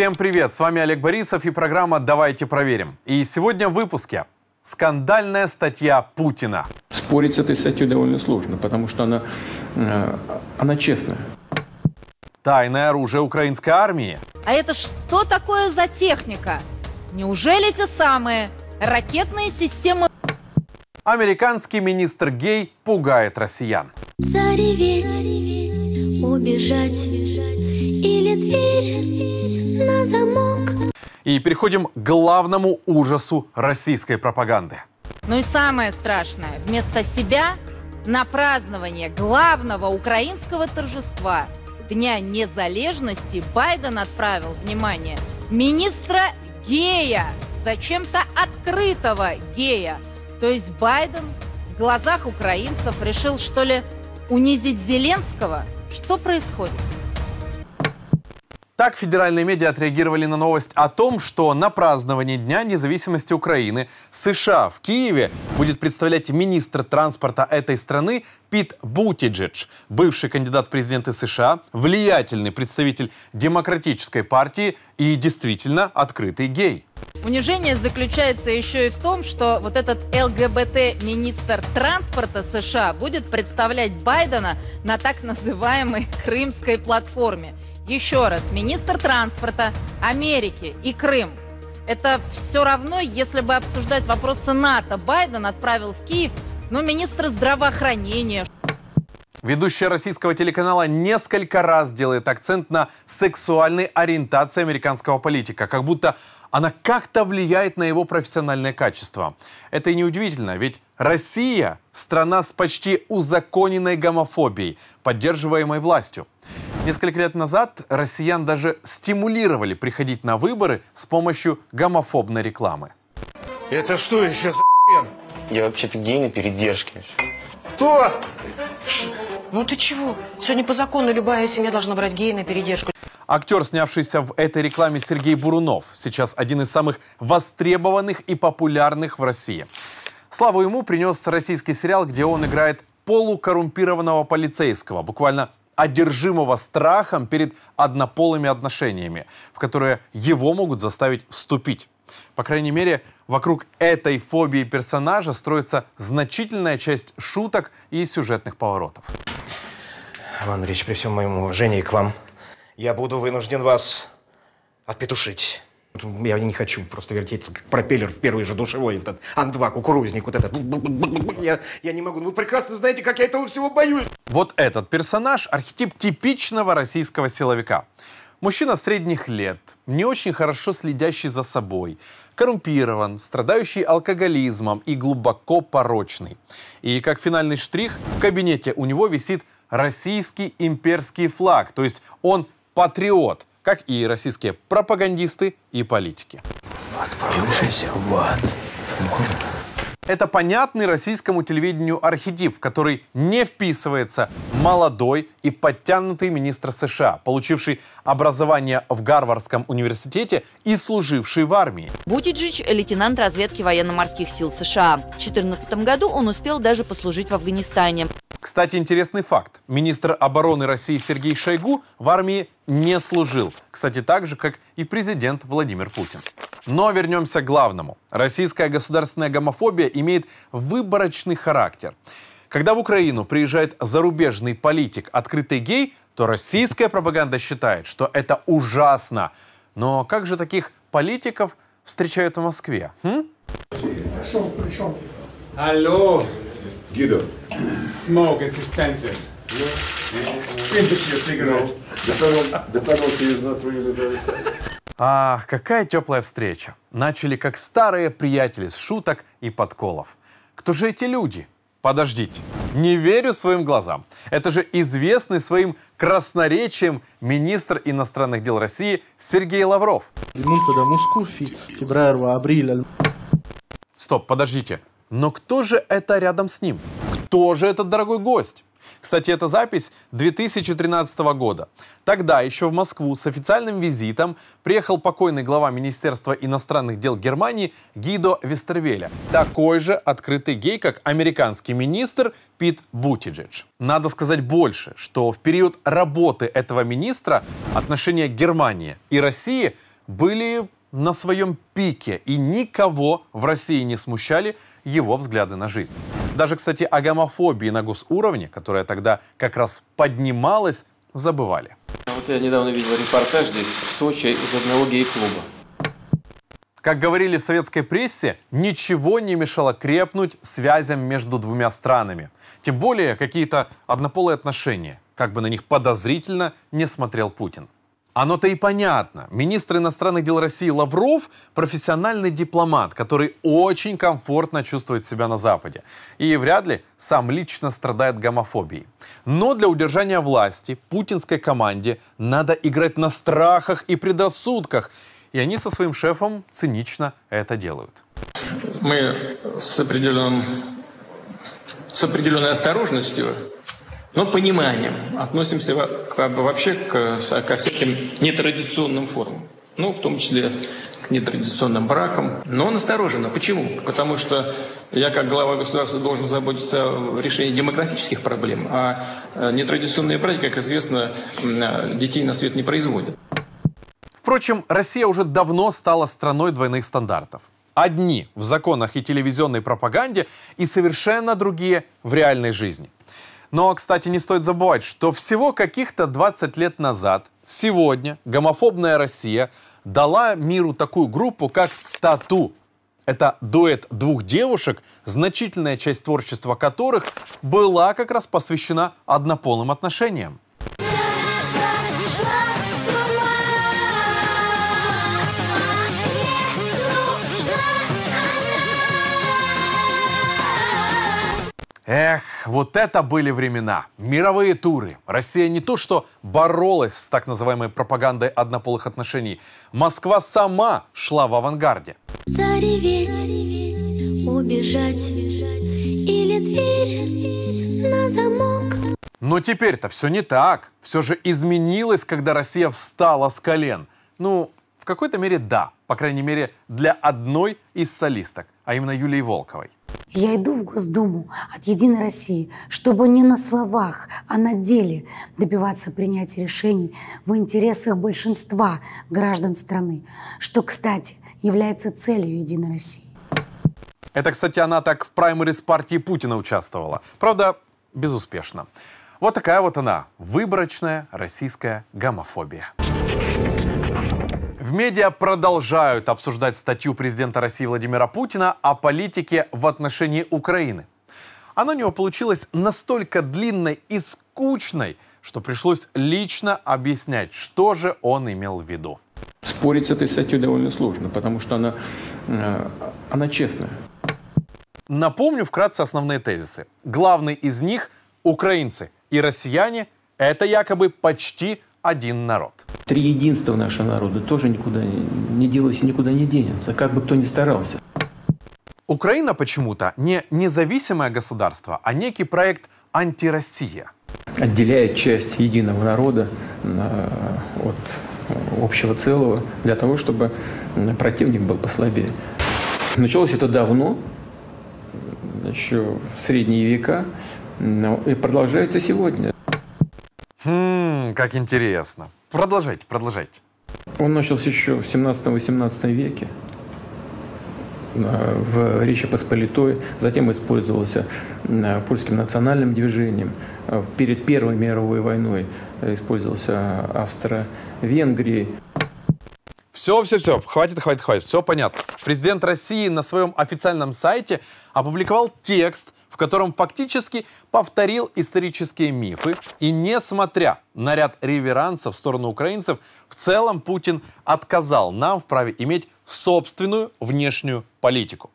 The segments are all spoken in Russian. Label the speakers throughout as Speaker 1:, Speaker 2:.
Speaker 1: Всем привет! С вами Олег Борисов и программа «Давайте проверим». И сегодня в выпуске скандальная статья Путина.
Speaker 2: Спорить с этой статьей довольно сложно, потому что она, э, она честная.
Speaker 1: Тайное оружие украинской армии.
Speaker 3: А это что такое за техника? Неужели те самые ракетные системы
Speaker 1: Американский министр Гей пугает россиян.
Speaker 4: Зареветь, убежать или дверь на замок.
Speaker 1: И переходим к главному ужасу российской пропаганды.
Speaker 3: Ну и самое страшное, вместо себя на празднование главного украинского торжества Дня незалежности Байден отправил, внимание, министра гея, зачем-то открытого гея. То есть Байден в глазах украинцев решил, что ли, унизить Зеленского? Что происходит?
Speaker 1: Так федеральные медиа отреагировали на новость о том, что на праздновании Дня независимости Украины США в Киеве будет представлять министр транспорта этой страны Пит Бутиджидж, бывший кандидат в президенты США, влиятельный представитель демократической партии и действительно открытый гей.
Speaker 3: Унижение заключается еще и в том, что вот этот ЛГБТ-министр транспорта США будет представлять Байдена на так называемой Крымской платформе. Еще раз, министр транспорта Америки и Крым. Это все равно, если бы обсуждать вопросы НАТО, Байден отправил в Киев, но министра здравоохранения,
Speaker 1: Ведущая российского телеканала несколько раз делает акцент на сексуальной ориентации американского политика, как будто она как-то влияет на его профессиональное качество. Это и неудивительно, ведь Россия – страна с почти узаконенной гомофобией, поддерживаемой властью. Несколько лет назад россиян даже стимулировали приходить на выборы с помощью гомофобной рекламы.
Speaker 5: Это что еще за хрен?
Speaker 6: Я вообще-то гей на передержке.
Speaker 5: Кто?
Speaker 7: Ну ты чего? Сегодня по закону любая семья должна брать гея на передержку.
Speaker 1: Актер, снявшийся в этой рекламе Сергей Бурунов, сейчас один из самых востребованных и популярных в России. Славу ему принес российский сериал, где он играет полукоррумпированного полицейского, буквально одержимого страхом перед однополыми отношениями, в которые его могут заставить вступить. По крайней мере, вокруг этой фобии персонажа строится значительная часть шуток и сюжетных поворотов.
Speaker 8: Иван Ильич, при всем моем уважении к вам, я буду вынужден вас отпетушить. Я не хочу просто вертеться, как пропеллер в первой же душевой, этот Ан-2, кукурузник, вот этот. Я, я не могу, ну вы прекрасно знаете, как я этого всего боюсь.
Speaker 1: Вот этот персонаж – архетип типичного российского силовика. Мужчина средних лет, не очень хорошо следящий за собой, коррумпирован, страдающий алкоголизмом и глубоко порочный. И как финальный штрих, в кабинете у него висит российский имперский флаг, то есть он патриот, как и российские пропагандисты и политики.
Speaker 6: Отправляйся в ад.
Speaker 1: Это понятный российскому телевидению архетип, который не вписывается молодой и подтянутый министр США, получивший образование в Гарвардском университете и служивший в армии.
Speaker 9: Бутиджич – лейтенант разведки военно-морских сил США. В 2014 году он успел даже послужить в Афганистане.
Speaker 1: Кстати, интересный факт. Министр обороны России Сергей Шойгу в армии не служил. Кстати, так же, как и президент Владимир Путин. Но вернемся к главному. Российская государственная гомофобия имеет выборочный характер. Когда в Украину приезжает зарубежный политик, открытый гей, то российская пропаганда считает, что это ужасно. Но как же таких политиков встречают в Москве? М?
Speaker 10: Hello,
Speaker 5: Guido,
Speaker 10: smoke, it's expensive.
Speaker 1: Ах, какая теплая встреча. Начали как старые приятели с шуток и подколов. Кто же эти люди? Подождите, не верю своим глазам. Это же известный своим красноречием министр иностранных дел России Сергей Лавров. Стоп, подождите. Но кто же это рядом с ним? Кто же этот дорогой гость? Кстати, это запись 2013 года. Тогда еще в Москву с официальным визитом приехал покойный глава Министерства иностранных дел Германии Гидо Вестервеля. Такой же открытый гей, как американский министр Пит Бутиджидж. Надо сказать больше, что в период работы этого министра отношения Германии и России были на своем пике, и никого в России не смущали его взгляды на жизнь. Даже, кстати, о гомофобии на госуровне, которая тогда как раз поднималась, забывали.
Speaker 2: Вот я недавно видел репортаж здесь, в Сочи, из одного гей-клуба.
Speaker 1: Как говорили в советской прессе, ничего не мешало крепнуть связям между двумя странами. Тем более какие-то однополые отношения, как бы на них подозрительно не смотрел Путин. Оно-то и понятно. Министр иностранных дел России Лавров – профессиональный дипломат, который очень комфортно чувствует себя на Западе. И вряд ли сам лично страдает гомофобией. Но для удержания власти путинской команде надо играть на страхах и предрассудках. И они со своим шефом цинично это делают.
Speaker 2: Мы с определенным с определенной осторожностью, но пониманием относимся вообще к, ко всяким нетрадиционным формам. Ну, в том числе к нетрадиционным бракам. Но настороженно. Почему? Потому что я, как глава государства, должен заботиться о решении демократических проблем, а э, нетрадиционные браки, как известно, э, детей на свет не производят.
Speaker 1: Впрочем, Россия уже давно стала страной двойных стандартов. Одни в законах и телевизионной пропаганде, и совершенно другие в реальной жизни. Но, кстати, не стоит забывать, что всего каких-то 20 лет назад, сегодня, гомофобная Россия дала миру такую группу, как «Тату». Это дуэт двух девушек, значительная часть творчества которых была как раз посвящена однополым отношениям. Вот это были времена. Мировые туры. Россия не то что боролась с так называемой пропагандой однополых отношений. Москва сама шла в авангарде.
Speaker 4: Зареветь, убежать или дверь на замок.
Speaker 1: Но теперь-то все не так. Все же изменилось, когда Россия встала с колен. Ну, в какой-то мере да. По крайней мере, для одной из солисток, а именно Юлии Волковой.
Speaker 11: Я иду в Госдуму от «Единой России», чтобы не на словах, а на деле добиваться принятия решений в интересах большинства граждан страны, что, кстати, является целью «Единой России».
Speaker 1: Это, кстати, она так в праймерис партии Путина участвовала. Правда, безуспешно. Вот такая вот она, выборочная российская гомофобия. Медиа продолжают обсуждать статью президента России Владимира Путина о политике в отношении Украины. Она у него получилась настолько длинной и скучной, что пришлось лично объяснять, что же он имел в виду.
Speaker 2: Спорить с этой статьей довольно сложно, потому что она, э, она честная.
Speaker 1: Напомню вкратце основные тезисы. Главный из них – украинцы и россияне – это якобы почти один народ.
Speaker 2: Три единства нашего народа тоже никуда не, не делось и никуда не денется, как бы кто ни старался.
Speaker 1: Украина почему-то не независимое государство, а некий проект антироссия.
Speaker 2: Отделяет часть единого народа э, от общего целого для того, чтобы м, противник был послабее. Началось это давно, еще в средние века, и продолжается сегодня.
Speaker 1: Как интересно. Продолжайте, продолжайте.
Speaker 2: Он начался еще в 17-18 веке э, в Речи Посполитой, затем использовался э, польским национальным движением. Э, Перед Первой мировой войной использовался Австро-Венгрией.
Speaker 1: Все, все, все, хватит, хватит, хватит, все понятно. Президент России на своем официальном сайте опубликовал текст, котором фактически повторил исторические мифы. И несмотря на ряд реверансов в сторону украинцев, в целом Путин отказал нам в праве иметь собственную внешнюю политику.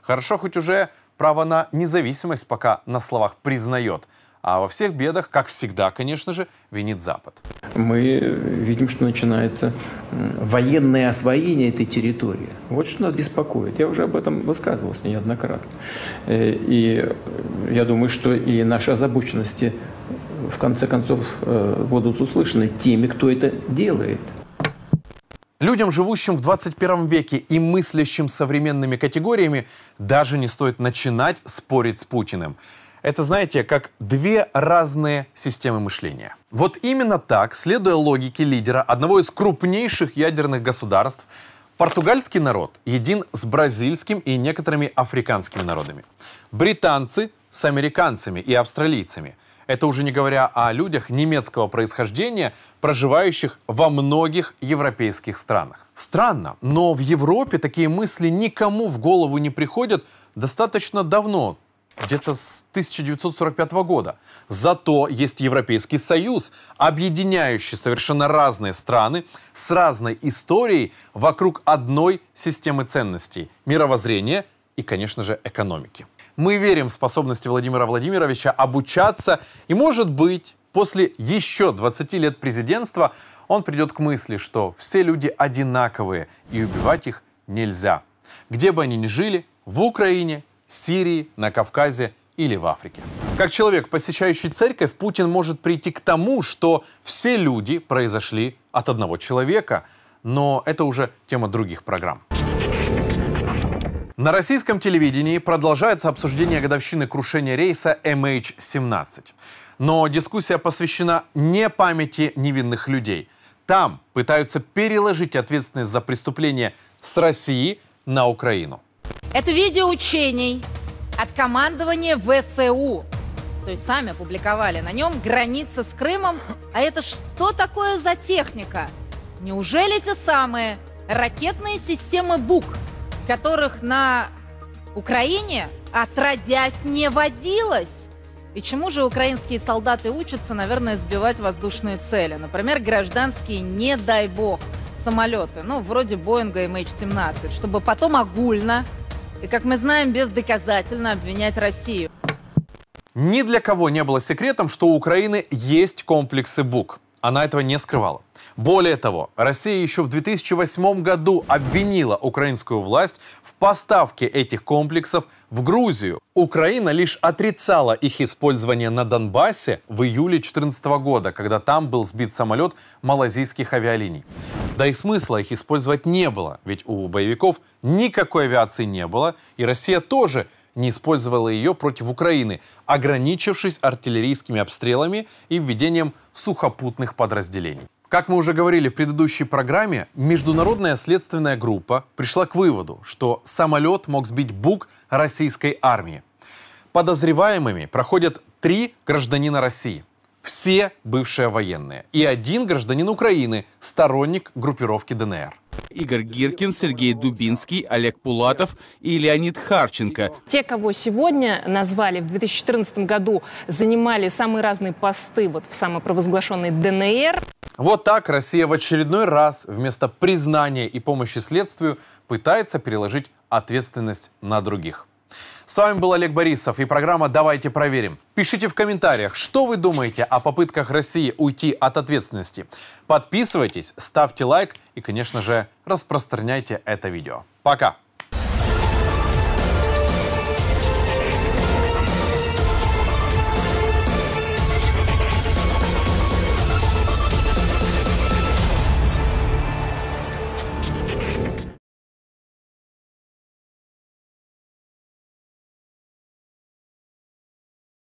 Speaker 1: Хорошо, хоть уже право на независимость пока на словах признает. А во всех бедах, как всегда, конечно же, винит Запад.
Speaker 2: Мы видим, что начинается военное освоение этой территории. Вот что нас беспокоит. Я уже об этом высказывался неоднократно. Э, И я думаю, что и наши озабоченности в конце концов э, будут услышаны теми, кто это делает.
Speaker 1: Людям, живущим в 21 веке и мыслящим современными категориями, даже не стоит начинать спорить с Путиным. Это, знаете, как две разные системы мышления. Вот именно так, следуя логике лидера одного из крупнейших ядерных государств, португальский народ един с бразильским и некоторыми африканскими народами. Британцы с американцами и австралийцами. Это уже не говоря о людях немецкого происхождения, проживающих во многих европейских странах. Странно, но в Европе такие мысли никому в голову не приходят достаточно давно, где-то с 1945 года. Зато есть Европейский Союз, объединяющий совершенно разные страны с разной историей вокруг одной системы ценностей – мировоззрения и, конечно же, экономики. Мы верим в способности Владимира Владимировича обучаться, и, может быть, после еще 20 лет президентства он придет к мысли, что все люди одинаковые, и убивать их нельзя. Где бы они ни жили, в Украине, Сирии, на Кавказе или в Африке. Как человек, посещающий церковь, Путин может прийти к тому, что все люди произошли от одного человека, но это уже тема других программ. На российском телевидении продолжается обсуждение годовщины крушения рейса MH17. Но дискуссия посвящена не памяти невинных людей. Там пытаются переложить ответственность за преступление с России на Украину.
Speaker 3: Это видео учений от командования ВСУ. То есть сами опубликовали на нем граница с Крымом. А это что такое за техника? Неужели те самые ракетные системы БУК, которых на Украине отродясь не водилось? И чему же украинские солдаты учатся, наверное, сбивать воздушные цели? Например, гражданские, не дай бог, самолеты, ну, вроде Боинга MH17, чтобы потом огульно и, как мы знаем, бездоказательно обвинять Россию.
Speaker 1: Ни для кого не было секретом, что у Украины есть комплексы БУК. Она этого не скрывала. Более того, Россия еще в 2008 году обвинила украинскую власть поставке этих комплексов в Грузию. Украина лишь отрицала их использование на Донбассе в июле 2014 года, когда там был сбит самолет малазийских авиалиний. Да и смысла их использовать не было, ведь у боевиков никакой авиации не было, и Россия тоже не использовала ее против Украины, ограничившись артиллерийскими обстрелами и введением сухопутных подразделений. Как мы уже говорили в предыдущей программе, международная следственная группа пришла к выводу, что самолет мог сбить БУК российской армии. Подозреваемыми проходят три гражданина России. Все бывшие военные. И один гражданин Украины, сторонник группировки ДНР.
Speaker 12: Игорь Гиркин, Сергей Дубинский, Олег Пулатов и Леонид Харченко.
Speaker 7: Те, кого сегодня назвали в 2014 году, занимали самые разные посты вот в самопровозглашенной ДНР.
Speaker 1: Вот так Россия в очередной раз вместо признания и помощи следствию пытается переложить ответственность на других. С вами был Олег Борисов и программа «Давайте проверим». Пишите в комментариях, что вы думаете о попытках России уйти от ответственности. Подписывайтесь, ставьте лайк и, конечно же, распространяйте это видео. Пока!